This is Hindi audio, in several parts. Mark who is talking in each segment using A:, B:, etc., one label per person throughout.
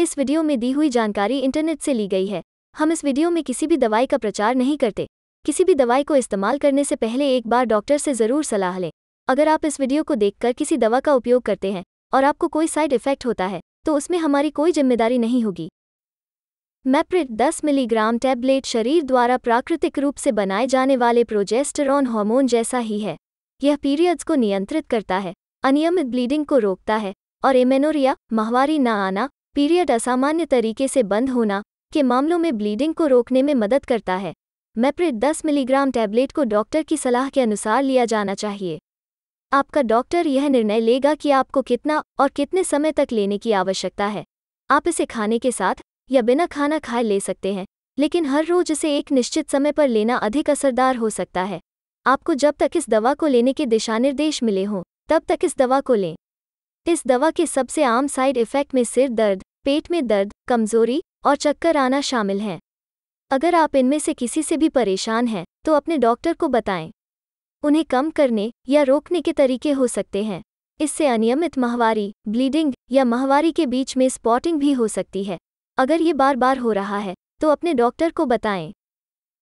A: इस वीडियो में दी हुई जानकारी इंटरनेट से ली गई है। हम इस वीडियो में किसी भी दवाई का प्रचार नहीं करते। किसी भी दवाई को इस्तेमाल करने से पहले एक बार डॉक्टर से ज़रूर सलाह लें। अगर आप इस वीडियो को देखकर किसी दवा का उपयोग करते हैं और आपको कोई साइड इफ़ेक्ट होता है तो उसमें हमारी कोई ज़िम्मेदारी नहीं होगी। मैप्रिट 10 मिलीग्राम टैबलेट शरीर द्वारा प्राकृतिक रूप से बनाए जाने वाले प्रोजेस्टेरॉन हार्मोन जैसा ही है। यह पीरियड्स को नियंत्रित करता है, अनियमित ब्लीडिंग को रोकता है और एमेनोरिया, माहवारी न आना पीरियड असामान्य तरीके से बंद होना के मामलों में ब्लीडिंग को रोकने में मदद करता है। मैप्रिट 10 मिलीग्राम टैबलेट को डॉक्टर की सलाह के अनुसार लिया जाना चाहिए। आपका डॉक्टर यह निर्णय लेगा कि आपको कितना और कितने समय तक लेने की आवश्यकता है। आप इसे खाने के साथ या बिना खाना खाए ले सकते हैं, लेकिन हर रोज इसे एक निश्चित समय पर लेना अधिक असरदार हो सकता है। आपको जब तक इस दवा को लेने के दिशानिर्देश मिले हों, तब तक इस दवा को लें। इस दवा के सबसे आम साइड इफ़ेक्ट में सिर दर्द, पेट में दर्द, कमज़ोरी और चक्कर आना शामिल हैं। अगर आप इनमें से किसी से भी परेशान हैं तो अपने डॉक्टर को बताएँ। उन्हें कम करने या रोकने के तरीके हो सकते हैं। इससे अनियमित माहवारी ब्लीडिंग या माहवारी के बीच में स्पॉटिंग भी हो सकती है। अगर ये बार बार हो रहा है तो अपने डॉक्टर को बताएँ।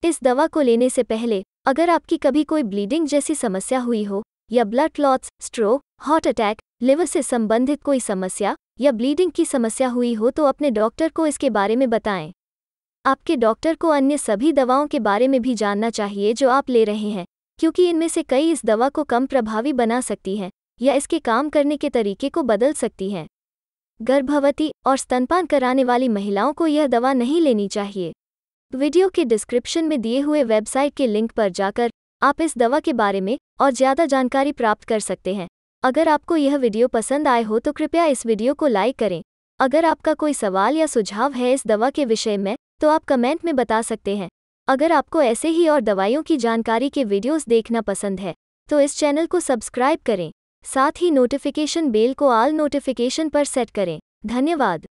A: इस दवा को लेने से पहले, अगर आपकी कभी कोई ब्लीडिंग जैसी समस्या हुई हो या blood clots stroke heart attack liver से संबंधित कोई समस्या या ब्लीडिंग की समस्या हुई हो तो अपने डॉक्टर को इसके बारे में बताएँ। आपके डॉक्टर को अन्य सभी दवाओं के बारे में भी जानना चाहिए जो आप ले रहे हैं, क्योंकि इनमें से कई इस दवा को कम प्रभावी बना सकती हैं या इसके काम करने के तरीके को बदल सकती हैं। गर्भवती और स्तनपान कराने वाली महिलाओं को यह दवा नहीं लेनी चाहिए। वीडियो के डिस्क्रिप्शन में दिए हुए वेबसाइट के लिंक पर जाकर आप इस दवा के बारे में और ज़्यादा जानकारी प्राप्त कर सकते हैं। अगर आपको यह वीडियो पसंद आए हो तो कृपया इस वीडियो को लाइक करें। अगर आपका कोई सवाल या सुझाव है इस दवा के विषय में तो आप कमेंट में बता सकते हैं। अगर आपको ऐसे ही और दवाइयों की जानकारी के वीडियोस देखना पसंद है तो इस चैनल को सब्सक्राइब करें। साथ ही नोटिफिकेशन बेल को आल नोटिफिकेशन पर सेट करें। धन्यवाद।